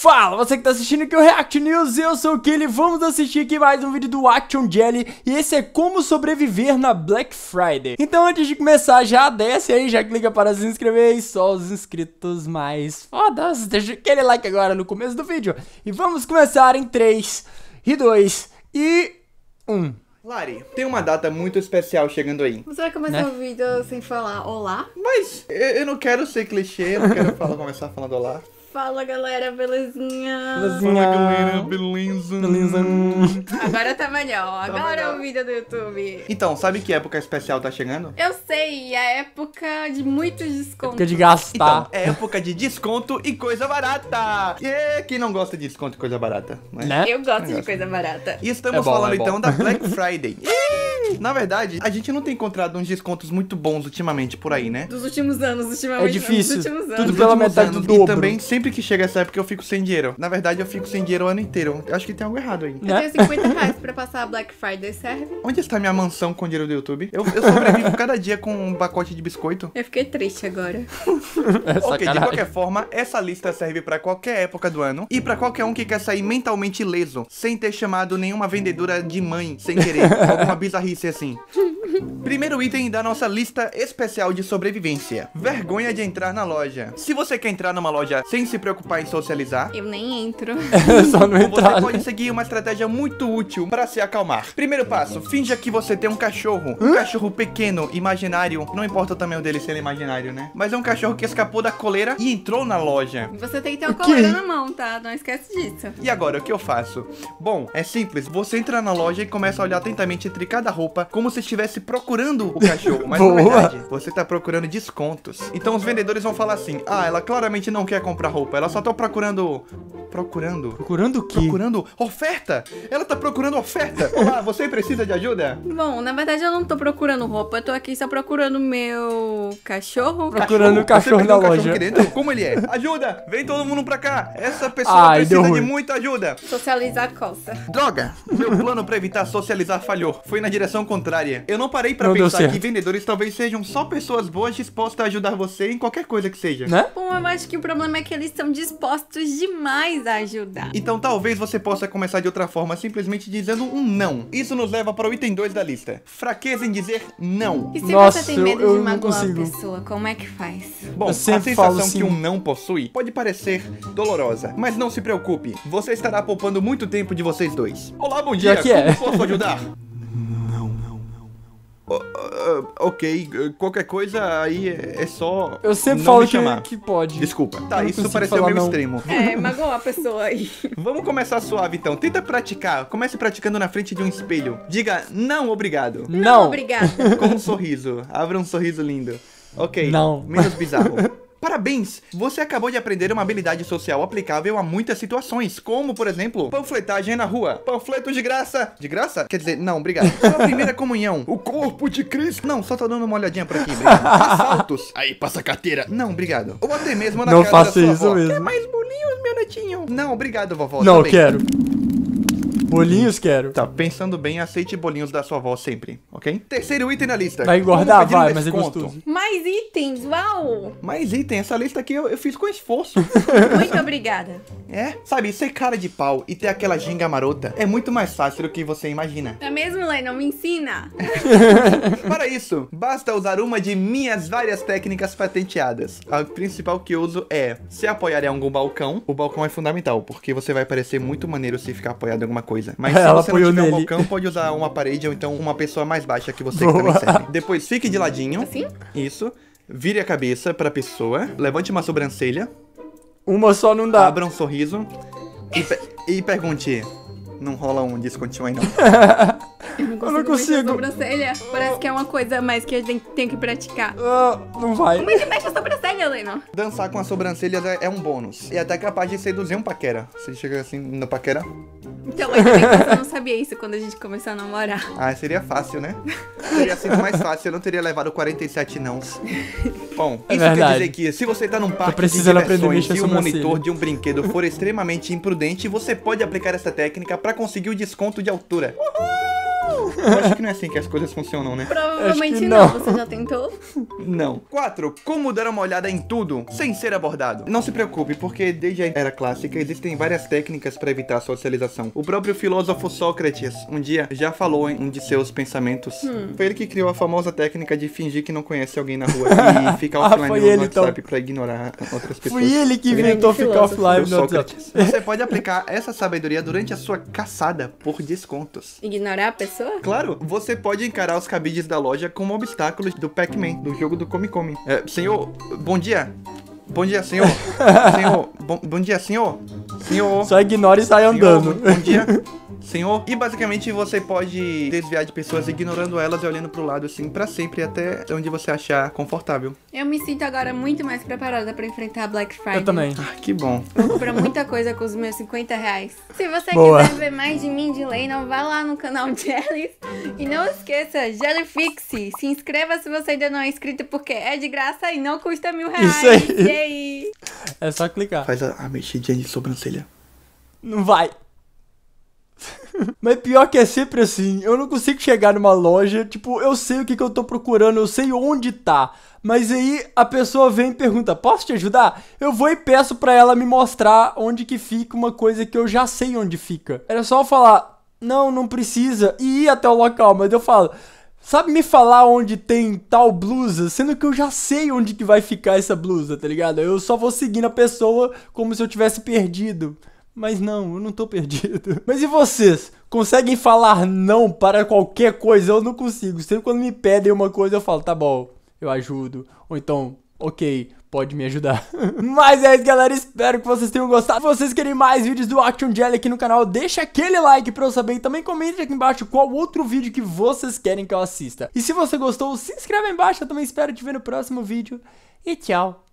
Fala, você que tá assistindo aqui o React News, eu sou o Kelly, vamos assistir aqui mais um vídeo do Action Jelly e esse é como sobreviver na Black Friday. Então antes de começar, já desce aí, já clica para se inscrever e só os inscritos mais fodas, deixa aquele like agora no começo do vídeo. E vamos começar em 3, e 2, e 1. Lari, tem uma data muito especial chegando aí. Você vai começar Né? o vídeo sem falar olá? Mas eu, eu não quero ser clichê, eu não quero falar, começar falando olá. Fala galera, belezinha? Belezinha. beleza. Beleza. Agora tá melhor, agora é melhor. o vídeo do YouTube. Então, sabe que época especial tá chegando? Eu sei, a época de muitos descontos. Época de Então, gastar, é época de desconto e coisa barata. E quem não gosta de desconto e coisa barata, né? né? Eu gosto de Negócio. coisa barata. E estamos É bom, falando é então da Black Friday. Na verdade, a gente não tem encontrado uns descontos muito bons ultimamente por aí, né? Dos últimos anos, ultimamente. É difícil. Dos últimos Tudo anos. pela metade do dobro. E também, sempre que chega essa época, eu fico sem dinheiro. Na verdade, eu fico sem dinheiro o ano inteiro. Eu acho que tem algo errado aí. Eu Né? tenho 50 reais pra passar a Black Friday, serve? Onde está minha mansão com dinheiro do YouTube? Eu, eu sobrevivo cada dia com um pacote de biscoito. Eu fiquei triste agora. É Ok, de qualquer forma, essa lista serve pra qualquer época do ano e pra qualquer um que quer sair mentalmente ileso, sem ter chamado nenhuma vendedora de mãe sem querer, alguma bizarrice assim. Primeiro item da nossa lista especial de sobrevivência: vergonha de entrar na loja. Se você quer entrar numa loja sem se preocupar em socializar, Eu nem entro. Só não você entrar. né? pode seguir uma estratégia muito útil para se acalmar. Primeiro passo, finja que você tem um cachorro. Um cachorro pequeno, imaginário. Não importa o tamanho dele se ele é imaginário, né? Mas é um cachorro que escapou da coleira e entrou na loja. Você tem que ter uma O coleira na mão, tá? Não esquece disso. E agora, o que eu faço? Bom, é simples. Você entra na loja e começa a olhar atentamente entre cada roupa, como se estivesse procurando o cachorro. Mas Boa. na verdade, você tá procurando descontos. Então os vendedores vão falar assim: Ah, ela claramente não quer comprar roupa, ela só tá procurando. Procurando? Procurando o quê? Procurando oferta! Ela tá procurando oferta! Olá, você precisa de ajuda? Bom, na verdade eu não tô procurando roupa, eu tô aqui só procurando meu cachorro. Procurando o Você cachorro perdeu na o loja. aqui dentro? Como ele é? Ajuda! Vem todo mundo pra cá! Essa pessoa Ai, precisa de muita ajuda! Socializar a coça. Droga! Meu plano pra evitar socializar falhou. Foi na direção contrária. Eu não parei pra Não deu pensar certo. que vendedores talvez sejam só pessoas boas dispostas a ajudar você em qualquer coisa que seja. Né? Bom, eu acho que o problema é que eles estão dispostos demais a ajudar. Então talvez você possa começar de outra forma, simplesmente dizendo um não. Isso nos leva para o item 2 da lista. Fraqueza em dizer não. E se Nossa, você tem eu- medo eu de magoar a consigo. pessoa, como é que faz? Bom, a sensação que um não possui pode parecer dolorosa, mas não se preocupe, você estará poupando muito tempo de vocês dois. Olá, bom dia, Já que é. como posso ajudar? Não, não, não. ok, qualquer coisa aí é só. Eu sempre não falo me que, chamar. que pode. Desculpa. Tá, não isso pareceu meio não. extremo. É, magoar a pessoa aí. Vamos começar suave então. Tenta praticar. Comece praticando na frente de um espelho. Diga não, obrigado. Não. obrigada. Com um sorriso. Abra um sorriso lindo. Ok. Não. Menos bizarro. Parabéns! Você acabou de aprender uma habilidade social aplicável a muitas situações, como, por exemplo, panfletagem na rua. Panfletos de graça. De graça? Quer dizer, não, obrigado. Sua primeira comunhão. O corpo de Cristo. Não, só tô dando uma olhadinha por aqui, obrigado. Assaltos. Aí, passa a carteira. Não, obrigado. Ou até mesmo na Não casa faça da sua isso avó. mesmo. Quer mais bolinhos, meu netinho? Não, obrigado, vovó. Não, também. quero. Bolinhos quero. Tá, pensando bem, aceite bolinhos da sua avó sempre, ok? Terceiro item na lista. Vai engordar? Como um Vai, mas é gostoso. Mais itens, uau! Mais item, essa lista aqui eu, eu fiz com esforço. Muito obrigada. É, sabe, ser cara de pau e ter aquela ginga marota é muito mais fácil do que você imagina. É mesmo, Lennon? Me ensina. Para isso, basta usar uma de minhas várias técnicas patenteadas. A principal que eu uso é se apoiar em algum balcão. O balcão é fundamental, porque você vai parecer muito maneiro se ficar apoiado em alguma coisa. Mas se Ela você não tiver um nele. balcão, pode usar uma parede ou então uma pessoa mais baixa que você que também serve. Depois fique de ladinho. Assim? Isso. Vire a cabeça pra pessoa. Levante uma sobrancelha. Uma só não dá. Abra um sorriso. E, pe- e pergunte. Não rola um descontinho aí não. Eu não consigo, não consigo. sobrancelha. Parece que é uma coisa mais que a gente tem que praticar. Ah, não vai. Como é que mexe a sobrancelha, Lennon? Dançar com as sobrancelhas é, é um bônus. E até capaz de seduzir um paquera. Você chega assim no paquera. Então, ainda bem que você não sabia isso quando a gente começou a namorar. Ah, seria fácil, né? Teria sido mais fácil, eu não teria levado 47 nãos. Bom, É isso quer verdade. dizer que se você tá num parque de diversões e o monitor de um brinquedo for extremamente imprudente, você pode aplicar essa técnica pra conseguir o desconto de altura. Eu acho que não é assim que as coisas funcionam, né? Provavelmente não. não. Você já tentou? Não. 4. Como dar uma olhada em tudo sem ser abordado. Não se preocupe, porque desde a era clássica existem várias técnicas para evitar a socialização. O próprio filósofo Sócrates um dia já falou em um de seus pensamentos. Foi ele que criou a famosa técnica de fingir que não conhece alguém na rua e ficar Ah, offline no ele, então. WhatsApp pra ignorar outras pessoas. Foi ele que inventou ficar offline no WhatsApp. Você pode aplicar essa sabedoria durante a sua caçada por descontos. Ignorar a pessoa? Claro, você pode encarar os cabides da loja como obstáculos do Pac-Man, do jogo do Come Come. É, senhor, bom dia. Bom dia, senhor. senhor, bom, bom dia, senhor. Senhor. Só ignora e sai senhor, andando. Bom dia. Senhor. E basicamente você pode desviar de pessoas ignorando elas e olhando pro lado assim pra sempre até onde você achar confortável. Eu me sinto agora muito mais preparada pra enfrentar a Black Friday. Eu também. Ah, que bom. Vou comprar muita coisa com os meus 50 reais. Se você Boa. quiser ver mais de mim, de Lena, vá lá no canal Jelly. E não esqueça, Jellyfix. Se inscreva se você ainda não é inscrito, porque é de graça e não custa mil reais. Isso aí. E aí? É só clicar. Faz a, a mexidinha de sobrancelha. Não vai. Mas pior que é sempre assim, eu não consigo chegar numa loja, tipo, eu sei o que, que eu tô procurando, eu sei onde tá. Mas aí a pessoa vem e pergunta, posso te ajudar? Eu vou e peço pra ela me mostrar onde que fica uma coisa que eu já sei onde fica. Era só eu falar, não, não precisa, e ir até o local, mas eu falo, sabe me falar onde tem tal blusa? Sendo que eu já sei onde que vai ficar essa blusa, tá ligado? Eu só vou seguindo a pessoa como se eu tivesse perdido. Mas não, eu não tô perdido. Mas e vocês? Conseguem falar não para qualquer coisa? Eu não consigo. Sempre quando me pedem uma coisa, eu falo, tá bom, eu ajudo. Ou então, ok, pode me ajudar. Mas é isso, galera. Espero que vocês tenham gostado. Se vocês querem mais vídeos do Action Jelly aqui no canal, deixa aquele like pra eu saber. E também comente aqui embaixo qual outro vídeo que vocês querem que eu assista. E se você gostou, se inscreve aí embaixo. Eu também espero te ver no próximo vídeo. E tchau.